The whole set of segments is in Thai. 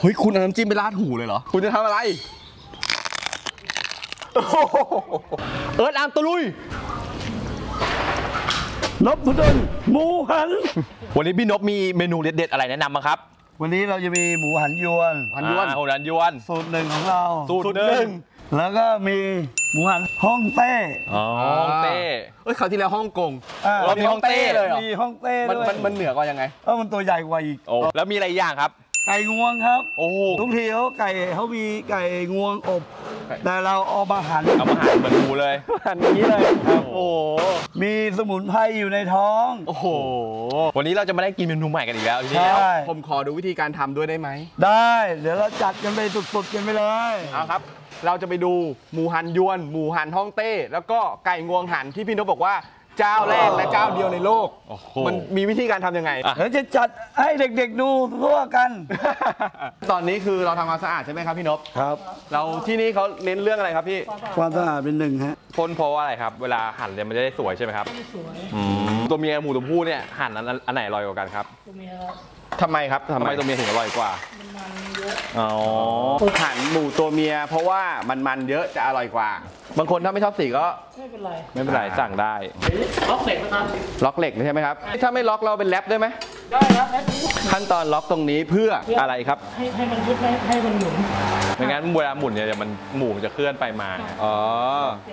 เฮ้ยคุณเอาน้ำจิ้มไปราดหูเลยเหรอ คุณจะทำอะไร เอิร์ดอาร์มตะลุยนพดลหมูหัน วันนี้พี่นพมีเมนูเด็ดๆอะไรแนะนำมาครับวันนี้เราจะมีหมูหันยวนหันยวนอ่าหันยวน สูตรหนึ่งของเราสูตรหนึ่ง แล้วก็มีหมูหันฮ่องเต้อ๋อฮ่องเต้เอ้ยคราวที่แล้วฮ่องกงอ่าเรามีฮ่องเต้เลยเหรอมีฮ่องเต้มันด้วยมันมันเหนือกว่ายังไงเพราะมันตัวใหญ่กว่าอีก โอ้แล้วมีอะไรอีกอย่างครับไก่งวงครับ โอ้โหทุกทีเขาไก่เขามีไก่งวงอบไก่แต่เราเอามาหันเอามาหั่นเหมือนหมูเลยหันอย่างนี้เลยครับโอ้โหมีสมุนไพรอยู่ในท้อง โอ้โห วันนี้เราจะมาได้กินเมนูใหม่กันอีกแล้วทีนี้ใช่ผมขอดูวิธีการทำด้วยได้ไหม ได้ เดี๋ยวเราจัดกันไปสุดๆกันไปเลยเอาครับเราจะไปดูหมูหันยวน หมูหันฮ่องเต้ แล้วก็ไก่งวงหันที่พี่นพบอกว่า เจ้าแรกและเจ้าเดียวในโลกโอ้โหมันมีวิธีการทำยังไงอะเดี๋ยวจะจัดให้เด็กๆดูทั่วกัน ตอนนี้คือเราทำความสะอาดใช่ไหมครับพี่นพครับ เราที่นี่เขาเน้นเรื่องอะไรครับพี่ ความสะอาดเป็นหนึ่งฮะพ่นเพราะว่าอะไรครับ เวลาหั่นเนี่ยมันจะได้สวยใช่ไหมครับอืมตัวเมียหมูตัวผู้เนี่ยหั่นอันอันไหนอร่อยกว่ากันครับทำไมครับทำไมตัวเมียถึงอร่อยกว่าอ๋อหันหมูตัวเมีย เพราะว่ามันมันเยอะจะอร่อยกว่า บางคนถ้าไม่ชอบสีก็ไม่เป็นไรสั่งได้ล็อกเหล็กใช่ไหมครับ ถ้าไม่ล็อกเราเป็นแรปได้ไหมได้ครับแอปนี้ขั้นตอนล็อกตรงนี้เพื่ออะไรครับ ให้ให้มันยึดให้ให้มันหมุน ไม่งั้นเวลาหมุนเนี่ยเดี๋ยวมันหมูมันจะเคลื่อนไปมาอ๋อ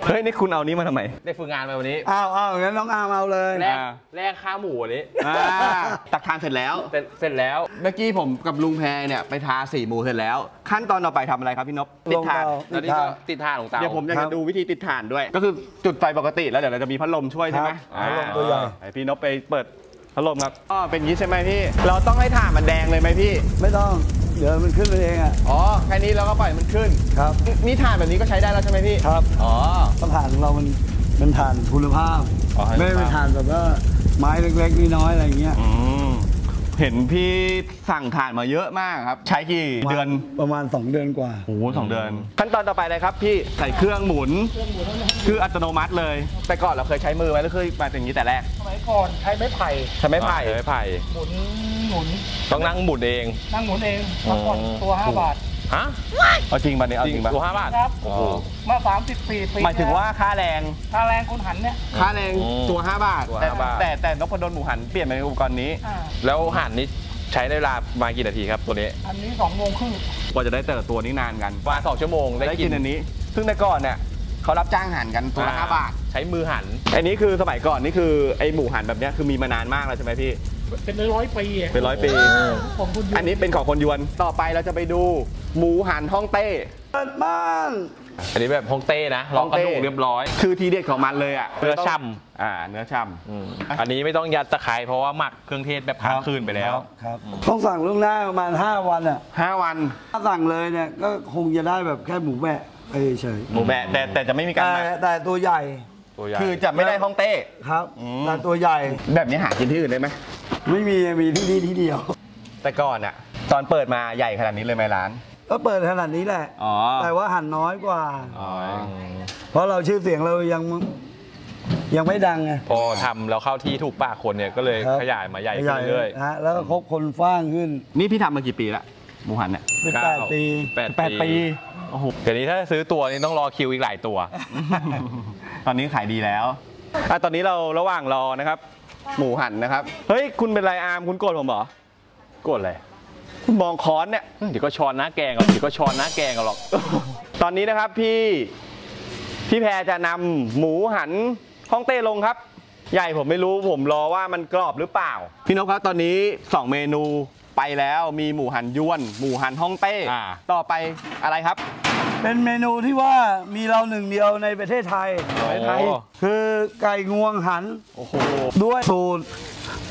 เฮ้ย นี่คุณเอานี้มาทำไมได้ฝึกงานไปวันนี้ อ้าวอ้าวงั้นน้องอามเอาเลย แลกอ่าแลกค่าหมูวันนี้อ่าตักทานเสร็จแล้ว เสร็จเสร็จแล้ว เมื่อกี้ผมกับลุงแพรเนี่ยไปทาสีหมูเสร็จแล้ว ขั้นตอนต่อไปทำอะไรครับพี่นพติดถ่านลงเตาแล้วนี่ก็ติดท่าของเตา เดี๋ยวผมอยากครัจะบดูวิธีติดถ่านด้วย ก็คือจุดไฟปกติแล้วเดี๋ยวเราจะมีพัดลมช่วยใช่ไหมครับพัดลมตัวใหญ่ให้พี่นพไปเปิดพัดลมครับอ๋อเป็นอย่างนี้ใช่ไหมพี่ เราต้องให้ถ่านมันแดงเลยไหมพี่ ไม่ต้อง เดี๋ยวมันขึ้นไปเองอะ อ๋อ แค่นี้เราก็ปล่อยมันขึ้น ครับนี่นี่ถ่านแบบนี้ก็ใช้ได้แล้วใช่ไหมพี่ ครับ อ๋อต้องฐานของเรามันเป็นฐานคุณภาพอ๋อให้ไม่ได้คุณเป็นภาพฐานแบบว่าไม้เล็กๆน้อยๆอะไรอย่างเงี้ย อืมเห็นพี่สั่งถ่านมาเยอะมากครับ ใช้กี่เดือนประมาณ 2 เดือนกว่าโอ้โหสองเดือน ขั้นตอนต่อไปเลยครับพี่ใส่เครื่องหมุน คืออัตโนมัติเลย แต่ก่อนเราเคยใช้มือไหมหรือเคยมาอย่างนี้แต่แรกสมัยก่อนใช้ไม้ไผ่ใช้ไม้ไผ่ใช้ไม้ไผ่หมุน หมุนต้องนั่งหมุนเอง นั่งหมุนเองมาก่อนอ๋อตัว 5 บาทฮะเอาจริงป่ะเนี่ยเอาจริจงริงป่ะตัวห้าบาทครับโอ้โหเมื่อ34ปีหมายถึงว่าค่าแรงค่าแรงคนหันเนี่ยค่าแรงอืมตัว5บาทตัวแต่ห้าบาท แต่แต่นพดลหมูหันเปลี่ยนเป็นอุปกรณ์นี้อ่าแล้วหั่นนี่ใช้ได้เวลามากี่นาทีครับตัวนี้ อันนี้2โมงครึ่งกว่าจะได้แต่ละตัวนี้นานกันประมาณสองชั่วโมงได้ได้กิกินนอันนี้ ซึ่งแต่ก่อนเนี่ยเขารับจ้างหั่นกันตัวละอ่5บาท ใช้มือหั่นอันนี้คือสมัยก่อนนี่คือไอหมูหันแบบเนี้ยคือมีมานานมากแล้วใช่ไหมพี่ เป็นร้อยๆปีอะเป็นร้อยปี ของคุณยูอันนี้เป็นของคนยวน ต่อไปเราจะไปดูหมูหันฮ่องเต้เปิดบ้าน อันนี้แบบฮ่องเต้นะลองกระดูกเรียบร้อย คือทีเด็ดของมันเลยอะเนื้อช่อ่า เนื้อช่อืมอันนี้ไม่ต้องยัดตะไคร้เพราะว่าหมักเครื่องเทศแบบค้างคืนไปแล้วครับต้องสั่งล่วงหน้าประมาณ 5 วันอะำห้าวัน ถ้าสั่งเลยเนี่ยก็คงจะได้แบบแค่หมูแบะไปเฉยหมูแบะแต่แต่จะไม่มีๆการแต่หมักแต่ตัวใหญ่ตัวใหญ่ คือจะไม่ได้ฮ่องเต้ครับอืมแต่ตัวใหญ่ แบบนี้หากินที่อื่นได้ไหม ไม่มีมีที่นี่ที่เดียว แต่ก่อนอะตอนเปิดมาใหญ่ขนาดนี้เลยไหมร้าน ก็เปิดขนาดนี้แหละ อ๋อ แต่ว่าหั่นน้อยกว่า อ๋อ เพราะเราชื่อเสียงเรายังยังไม่ดังไงพอทำแล้วเข้าที่ถูกปากคนเนี่ยก็เลยครับขยายมาใหญ่ขึ้นเรื่อยฮะแล้วก็คบคนฟ้างขึ้น นี่พี่ทำมากี่ปีละหมูหันเนี่ยเป็นเก้าแปดปีแปดแปดปีปีโอ้โหเดี๋ยวนี้ถ้าซื้อตัวนี้ต้องรอคิวอีกหลายตัว ตอนนี้ขายดีแล้ว อะตอนนี้เราระหว่างรอนะครับ หมูหันนะครับ เฮ้ย คุณเป็นไรอาร์มคุณโกรธผมเหรอกดเลยคุณมองค้อนเนี่ยเดี๋ยวก็ช้อนหน้าแกงเอาเดี๋ยวก็ช้อนหน้าแกงเอาหรอก ตอนนี้นะครับพี่พี่แพรจะนำหมูหันฮ่องเต้ลงครับ ใหญ่ผมไม่รู้ผมรอว่ามันกรอบหรือเปล่า พี่นพครับตอนนี้ 2 เมนูไปแล้วมีหมูหันยวน หมูหันฮ่องเต้ อ่า ต่อไปอะไรครับ เป็นเมนูที่ว่ามีเราหนึ่งเดียวในประเทศไทยประเทศไทยโอ้คือไก่งวงหัน โอ้โห ด้วยสูตร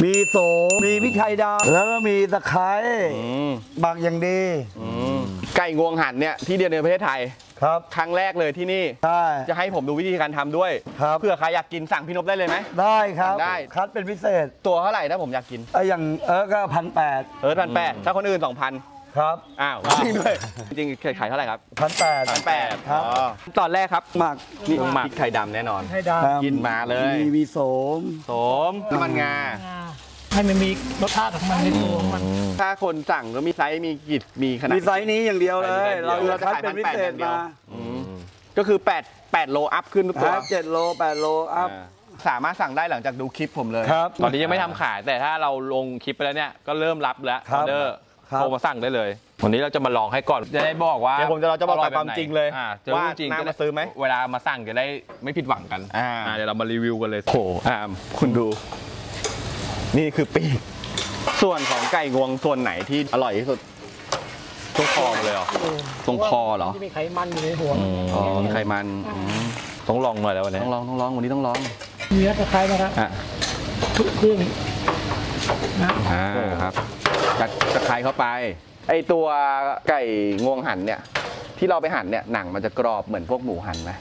มีโสมมีพริกไทยดำแล้วก็มีตะไคร้อืมบักอย่างดีอืมไก่งวงหันเนี่ยที่เดียวในประเทศไทย ครับ ครั้งแรกเลยที่นี่ ใช่ จะให้ผมดูวิธีการทำด้วย ครับเพื่อใครอยากกินสั่งพี่นพได้เลยไหม ได้ครับ ได้ คัดเป็นพิเศษ ตัวเท่าไหร่ถ้าผมอยากกินเอ้ยอย่างเออก็พันแปดเออพันแปดถ้าคนอื่นสองพัน ครับ อ้าวจริงด้วยจริงๆขายเท่าไหร่ครับ พันแปด พันแปดครับ ตอนแรกครับหมักนี่ต้องหหมัมักกไทยดำแน่นอน ให้ดาครับกินมาเลย มีมีโสมโสมน้ำมันงาอ่าให้มันมีรสชาติของมันในตัวของมัน ถ้าคนสั่งก็มีไซส์มีกี่มีขนาด มีไซส์นี้อย่างเดียวเลยไซส์นี้เราอย่างเดียวจะคัดเป็นพิเศษมาอืมก็คือ 8 8 โลอัพขึ้นทุกตัวครับเจ็ดโลแปดโลอัพอ่าสามารถสั่งได้หลังจากดูคลิปผมเลยครับตอนนี้ยังไม่ทำขายแต่ถ้าเราลงคลิปไปแล้วเนี่ยก็เริ่มรับแล้วครัอบอเดอร์ ครับ โทรมาสั่งได้เลย วันนี้เราจะมาลองให้ก่อนจะได้บอกว่าเดี๋ยวผมจะเราจะบอกร่ยความจริงเลยอ่าจะว่ารู้จริงน่าจะได้มาซื้อไหมเวลามาสั่งจะได้ไม่ผิดหวังกันอ่าเดี๋ยวเรามารีวิวกันเลยโอ้โหอามคุณดู นี่คือปีกส่วนของไก่งวงส่วนไหนที่อร่อยที่สุดทุกคอเลยเหรอตรงคอเหรอที่มีไขมันอยู่ในหัวอ๋อมีไขมันอืมต้องลองหน่อยแล้ววันนี้ต้องลองต้องลองวันนี้ต้องลองเนื้อคล้ายๆนะครับอะทุกเครื่องนะอ่าครับ จัดตะไคร้เข้าไป ไอตัวไก่งวงหั่นเนี่ยที่เราไปหั่นเนี่ยหนังมันจะกรอบเหมือนพวกหมูหั่นไหม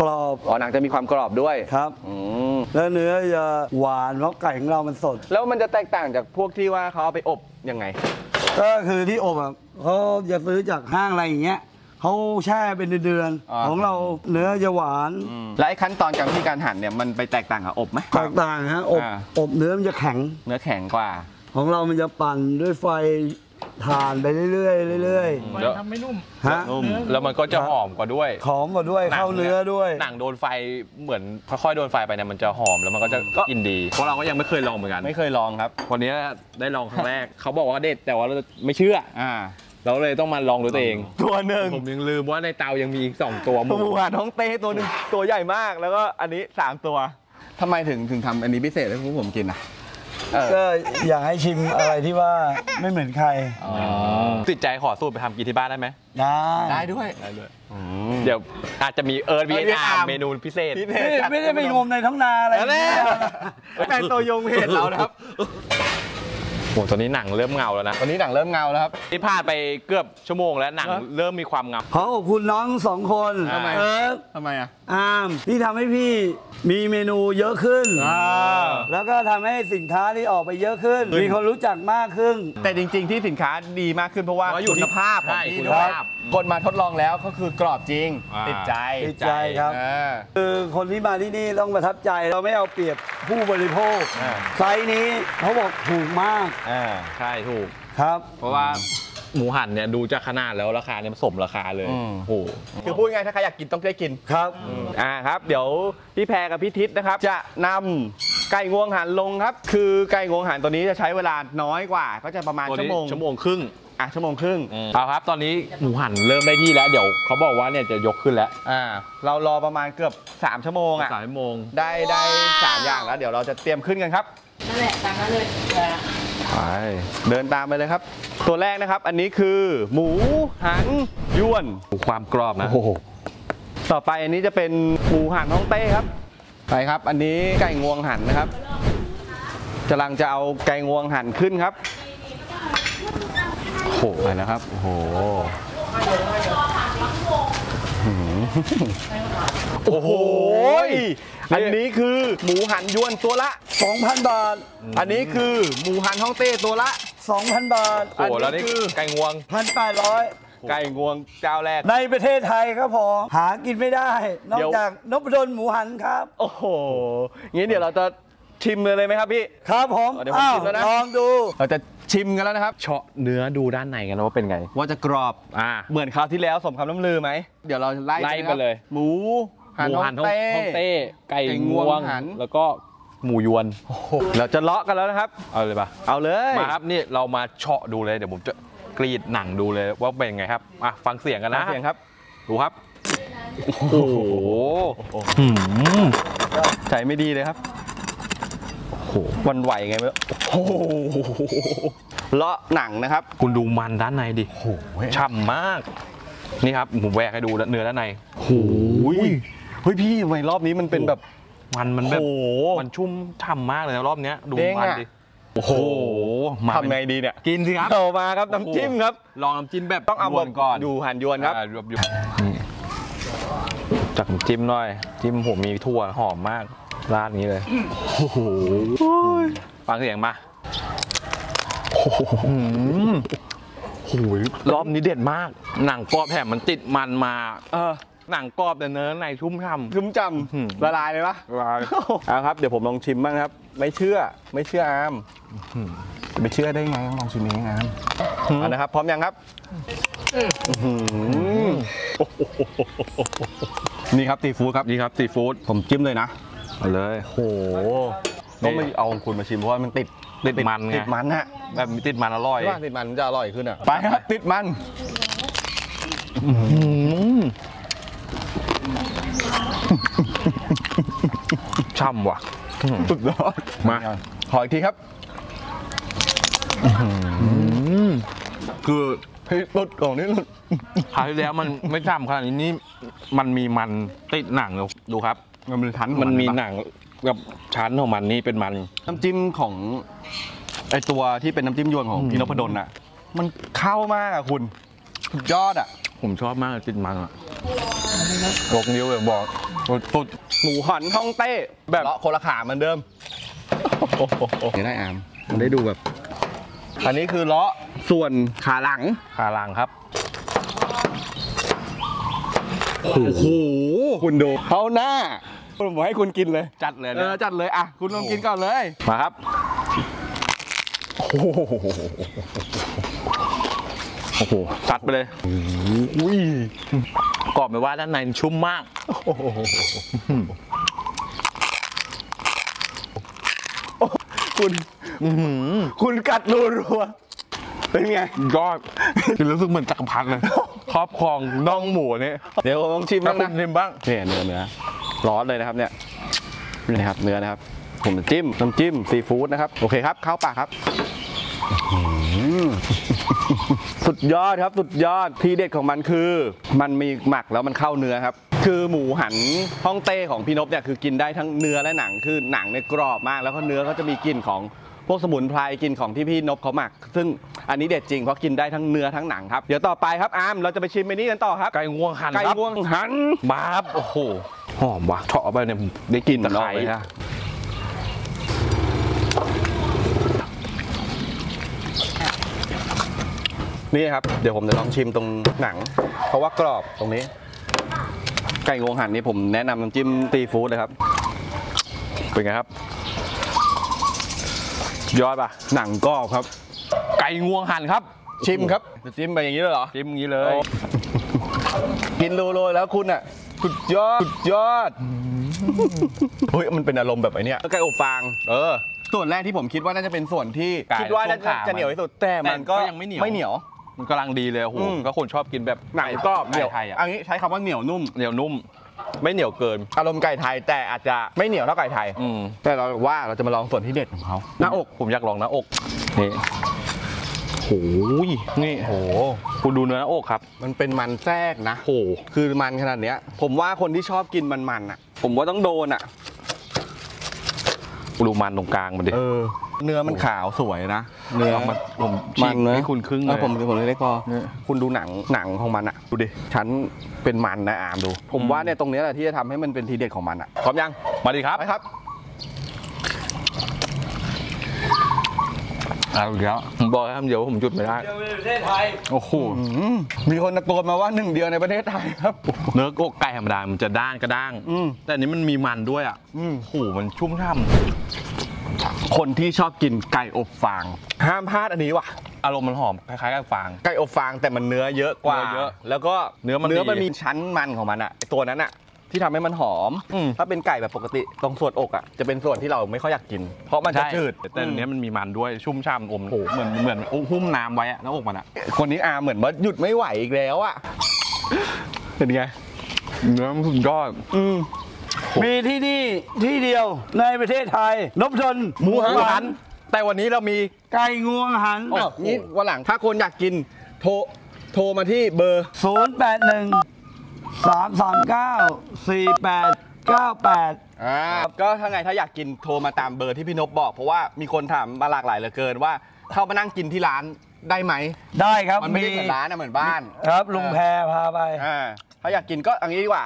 กรอบอ๋อหนังจะมีความกรอบด้วยครับอืมแล้วเนื้อจะหวานเพราะไก่ของเรามันสด แล้วมันจะแตกต่างจากพวกที่ว่าเขาเอาไปอบยังไง ก็คือที่อบอะเขาจะซื้อจากห้างอะไรอย่างเงี้ยเขาแช่เป็นเดือนอ่าๆของเราเนื้อจะหวาน และไอ้ขั้นตอนการวิธีการหั่นเนี่ยมันไปแตกต่างกับอบไหมแตกต่างฮะอบอ่าอบเนื้อมันจะแข็ง เนื้อแข็งกว่า ของเรามันจะปั่นด้วยไฟถ่านไปเรื่อยๆเรื่อยไฟทำไม่นุ่ม ๆฮะนุ่มเนื้อแล้วมันก็จะหอมกว่าด้วยหอมกว่าด้วยเข้าเนื้อด้วยหนังโดนไฟเหมือนค่อยๆโดนไฟไปเนี่ยมันจะหอมแล้วมันก็จะกินดีเพราะเราก็ยังไม่เคยลองเหมือนกันไม่เคยลองครับ วันนี้ได้ลองครั้งแรก เขาบอกว่าเด็ดแต่ว่าเราไม่เชื่ออ่า เราเลยต้องมาลองด้วยตัวเอง ตัวหนึ่งผมยังลืมว่าในเตายังมีอีกสองตัวหหมูมูหันท้องเต้ตัวหนึ่งตัวใหญ่มากแล้วก็อันนี้สามตัวทำไมถึงถึงทำอันนี้พิเศษให้พวกผมกินอะเออ ก็อยากให้ชิมอะไรที่ว่าไม่เหมือนใคร ติดใจขอสูตรไปทำกินที่บ้านได้ไหมได้ได้ด้วยได้ด้วยเดี๋ยวอาจจะมีเอิร์ธวี Earth เอ็นอา VNR ร์เมนูพิเศษพิเศไม่ษได้ไม่ได้ไปงมในท้องนาอะไรแล้วแน่เนี่ยแฟนตัวยงเพจเรานะครับ โอ้ตอนนี้หนังเริ่มเงาแล้วนะ ตอนนี้หนังเริ่มเงาแล้วครับที่ผ่านไปเกือบชั่วโมงแล้วหนังครับเริ่มมีความเงา ขอขอบคุณน้องสองคนทำไม เอิร์ธทำไมอะอามที่ทำให้พี่มีเมนูเยอะขึ้น แล้วก็ทำให้สินค้าที่ออกไปเยอะขึ้น มีคนรู้จักมากขึ้น แต่จริง ๆ ที่สินค้าดีมากขึ้นเพราะว่าเพราะอยู่ที่คุณภาพของใช่พี่คุณด้วยภาพ คนมาทดลองแล้วก็คือกรอบจริงอ่าติดใจติดใจครับเออคือคนที่มาที่นี่ต้องประทับใจเราไม่เอาเปรียบผู้บริโภคอ่าไซส์นี้เขาบอกถูกมากอ่าใช่ถูก ครับ เพราะว่าหมูหันเนี่ยดูจากขนาดแล้วราคาเนี่ยมันสมราคาเลยอืม โอ้โหคือพูดง่ายๆถ้าใครอยากกินต้องได้กิน ครับ อ่าครับ เดี๋ยวพี่แพรกับพี่ทิศนะครับ จะนำไก่งวงหันลงครับ คือไก่งวงหันตัวนี้จะใช้เวลาน้อยกว่า ก็จะประมาณตัวชั่นี้วโมงชั่วโมงครึ่งอะชั่วโมงครึ่งเอาครับ ตอนนี้หมูหันเริ่มได้ที่แล้ว เดี๋ยวเขาบอกว่าเนี่ยจะยกขึ้นแล้วอ่าเรารอประมาณเกือบ 3 ชั่วโมงอะสามชั่วโมงได้ได้สามอย่างแล้ว เดี๋ยวเราจะเตรียมขึ้นกันครับนั่นแหละตามนั้นเลย ไปเดินตามไปเลยครับ ตัวแรกนะครับ อันนี้คือ หมูหันยวนดูความกรอบนะต่อไปอันนี้จะเป็นหมูหันฮ่องเต้ครับ ไปครับ อันนี้ไก่งวงหันนะครับกำลังจะเอาไก่งวงหันขึ้นครับโอ้โหไปแล้วครับโอ้โหหืม โอ้โห อันนี้คือหมูหันยวนตัวละ 2,000 บาท อันนี้คือหมูหันฮ่องเต้ตัวละ 2,000 บาทโอ้โหแล้วนี่อันนี้คือไก่งวง 1,800ไก่งวงเจ้าแรก ในประเทศไทยครับผมหากินไม่ได้ นอกเดี๋ยวจากนพดลหมูหันครับ โอ้โหงี้เดี๋ยวเราจะชิมเลยเลยไหมครับพี่ ครับผมเดี๋ยวผมอ้าวชิมแล้วนะลองดู เราจะชิมกันแล้วนะครับเฉาะเนื้อดูด้านในกันนะว่าเป็นไง ว่าจะกรอบอ่าเหมือนคราวที่แล้วสมคำน้ำลือไหมเดี๋ยวเราไล่ไล่นะครับไปเลย หมู หมูหันฮ่องเต้ฮ่องเต้ ไก่ไก่งงววงงหัน แล้วก็หมูยวน เราจะเลาะกันแล้วนะครับ เอาเลยปะเอาเลยมาครับนี่เรามาเฉาะดูเลยเดี๋ยวผมจะกรีดหนังดูเลยว่าเป็นไงครับอะฟังเสียงกันนะนะเสียงครับ ดูครับ โอ้โหใจไม่ดีเลยครับ โอ้โหวันไหวไงไม่รู้โอ้โหเลาะหนังนะครับ คุณดูมันด้านในดิฉ่ำมาก นี่ครับผมแหวกให้ดูเนื้อด้านในโอ้ยเฮ้ยพี่ทำไมรอบนี้มันเป็นแบบ มันมันแบบโอ้โห มันชุ่มฉ่ำมากเลยนะรอบเนี้ยดูเด้งมันอะดิโอ้โหมาเป็นทำไงดีเนี่ยกินสิครับเอามาครับน้ำจิ้มครับ ลองน้ำจิ้มแบบต้องเอายวนก่อนดูหันยวนครับ อ่ารวบยวนนี่จากน้ำจิ้มหน่อยจิ้มผมมีถั่วหอมมากราดนี้เลยโอ้โหฟังเสียงมาโอ้โหโอ้โหรอบนี้เด็ดมาก หนังกรอบแถมมันติดมันมา เออ หนังกรอบแต่เนื้อในชุ่มฉ่ำคุ้มจอืมำละลายเลยปะละลาย เอาครับเดี๋ยวผมลองชิมบ้างครับ ไม่เชื่อไม่เชื่ออามจะไปเชื่อได้ไงต้องลองชิมเองอามเอานะครับพร้อมยังครับอื้อหือโอ้โหนี่ครับซีฟู้ดครับนี่ครับซีฟู้ดผมจิ้มเลยนะเอาเลย โอ้โหต้องไม่เอาของคุณมาชิมเพราะว่ามันติดติดมันไง ติดมันฮะแบบมีติดมันอร่อย ว่าติดมันจะอร่อยขึ้นอะ ไปครับติดมัน ช่ำว่ะสุดยอดมาขออีกทีครับคือเฮ้ยรสของนี่รสคราวที่แล้วมันไม่ช่ำขนาดนี้นี่มันมีมันติดหนังเลยดูครับ มันเป็นชั้นของมันมีปะหนังกับชั้นของมันนี่เป็นมัน น้ำจิ้มของไอตัวที่เป็นน้ำจิ้มยวนของพี่นพดลน่ะ มันเข้ามากอะคุณสุดยอดอะ ผมชอบมากเลยติดมันอะยกนิ้วเลยบอกสุดหมูหันฮ่องเต้แบบเลาะคนละขาเหมือนเดิมนี่ได้อามมันได้ดูแบบ อันนี้คือเลาะส่วนขาหลัง ขาลังครับโอ้โหคุณดูเขาหน้าผมบอกให้คุณกินเลย จัดเลยเอเนี่ยอจัดเลยอะคุณลองกินก่อนเลย มาครับโอ้โห โอ้โหจัดไปเลยอุ้ยกรอบไม่ว่าด้านในชุ่มมากคุณคุณกัดรัวๆเป็นไงยอดคือรู้สึกเหมือนจักรพรรดิเลยครอบครองน่องหมูนี่เดี๋ยวผมลองชิมถ้าบ้างคุณนะชิมบ้างเนี่ยเนื้อเนื้อร้อนเลยนะครับเนี่ยนี่นะครับเนื้อนะครับ ผมจะจิ้มน้ำจิ้มซีฟู้ดนะครับ โอเคครับ เข้าปากครับอื้อหือ สุดยอดครับสุดยอดทีเด็ดของมันคือ มันมีหมักแล้วมันเข้าเนื้อครับ คือหมูหันฮ่องเต้ของพี่นพเนี่ยคือกินได้ทั้งเนื้อและหนังคือหนังเนี่ยกรอบมาก แล้วก็เนื้อก็จะมีกลิ่นของพวกสมุนไพรกลิ่นของที่พี่นพเขาหมัก ซึ่งอันนี้เด็ดจริงเพราะกินได้ทั้งเนื้อทั้งหนังครับ เดี๋ยวต่อไปครับอาร์มเราจะไปชิมเมนี่กันต่อครับ ไก่งวงหั่นไก่ครับงวงหันมาครับโอ้โหหอมว่ะเฉาะไปเนี่ยผมได้กลิ่นตะไคร้ นะนี่ครับ เดี๋ยวผมจะลองชิมตรงหนัง เพราะว่ากรอบตรงนี้ ไก่งวงหั่นนี่ผมแนะนำน้ำจิ้มซีฟู้ดเลยครับ เป็นไงครับ ยอดป่ะ หนังกรอบครับ ไก่งวงหั่นครับ ชิมครับจะจิ้มไปอย่างนี้เลยเหรอ จิ้มอย่างนี้เลย กินโรยๆแล้วคุณอะสุดยอดสุดยอดเฮ้ยมันเป็นอารมณ์แบบไอ้เนี้ยไก่อบฟาง เออส่วนแรกที่ผมคิดว่าน่าจะเป็นส่วนที่ไก่คิดว่าน่าช่วจะงขาจะเหนียวที่สุดแต่มันก็แต่ก็ยังไม่เหนียวไม่เหนียว มันกำลังดีเลยโอ้โหอืม ก็คนชอบกินแบบหนังกรอบเหนียวไก่ไทยอะอันนี้ใช้คำว่าเหนียวนุ่ม เหนียวนุ่ม ไม่เหนียวเกิน อารมณ์ไก่ไทยแต่อาจจะไม่เหนียวเท่าไก่ไทย อืมแต่เราว่าเราจะมาลองส่วนที่เด็ดของเขาหน้าอกผมอยากลองหน้าอกนี่โอ้ยนี่โหคุณดูเนื้อหน้าอกครับมันเป็นมันแทรกนะโอ้โหคือมันขนาดเนี้ย ผมว่าคนที่ชอบกินมันๆอะ ผมว่าต้องโดนอะ ดูมันตรงกลางมันดิเออ เนื้อมันขาวสวยนะเนื้อเอามาผมมัฉีนกนะให้คุณครึ่งเลเอยอผมผมเล็กๆพอเนี่ยคุณดูหนังหนังของมันอะดูดิชั้นเป็นมันนะอามดู ผมว่าเนี่ยตรงเนี้ยแหละที่จะทำให้มันเป็นทีเด็ดของมันอะพร้อมยังมาดิครับไปครับเอาอีกแล้วผมบอกแล้วเดี๋ยวผมจุดไม่ได้เดียวในประเทศไทยโอ้โหอืมมีคนตะโกนมาว่าหนึ่งเดียวในประเทศไทยครับ เนื้อกไก่ธรรมดามันจะด้านกระด้างอืมแต่อันนี้มันมีมันด้วยอะอืมโอ้โหมันชุ่มฉ่ คนที่ชอบกินไก่อบฟาง ห้ามพลาดอันนี้ว่ะำอารมณ์มันหอมคล้ายๆกับฟาง ไก่อบฟางแต่มันเนื้อเยอะกว่าเนื้อเยอะแล้วก็เนื้อมันเนื้อมันดี มีชั้นมันของมันอะไอ้ตัวนั้นอะที่ทำให้มันหอม อืม ถ้าเป็นไก่แบบปกติตรงส่วนอกอะจะเป็นส่วนที่เราไม่ค่อยอยากกิน เพราะมันจะใช่จืดแต่อันเนี้ยมันมีมันด้วยชุ่มฉ่ำอมโอ้โหเหมือนเหมือนหุ้มน้ำไว้อะหน้าอกมันอะคนนี้อาเหมือนว่าหยุดไม่ไหวอีกแล้วอะเป็นไงเนื้อมันสุดยอดอืม มีที่นี่ที่เดียวในประเทศไทยนพดลหมูหัน แต่วันนี้เรามีไก่งวงหันอ้าวงี้วันหลังถ้าคนอยากกินโทรโทรมาที่เบอร์ศูนย์แปดหนึ่งสามสามเก้าสี่แปดเก้าแปดอ่าก็ถ้าไงถ้าอยากกินโทรมาตามเบอร์ที่พี่นพบอก เพราะว่ามีคนถามมาหลากหลายเหลือเกินว่าเข้ามานั่งกินที่ร้านได้ไหม ได้ครับมันไม่ได้เหมือนร้านนะเหมือนบ้าน ครับลุงแพรพาไป อ่าถ้าอยากกินก็เอาอันนี้ดีกว่า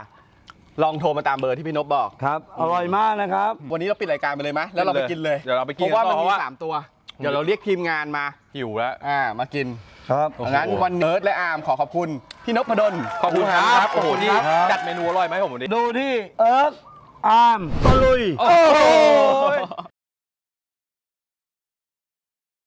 ลองโทรมาตามเบอร์ที่พี่นพบอก ครับ อร่อยมากนะครับ วันนี้เราปิดรายการไปเลยไหมแล้วเราไปกินเลยเดี๋ยวเราไปกินเพราะว่ามันมีสามตัว เดี๋ยวเราเรียกทีมงานมาหิวแล้ว อ่ามากินครับ งั้นวันนี้เอิร์ดและอาร์มขอขอบคุณพี่นพดลขอบคุณครับ โอ้โห นี่จัดเมนูอร่อยไหมผมวันนี้ ดูที่เอิร์ดอาร์มตะลุย โอ้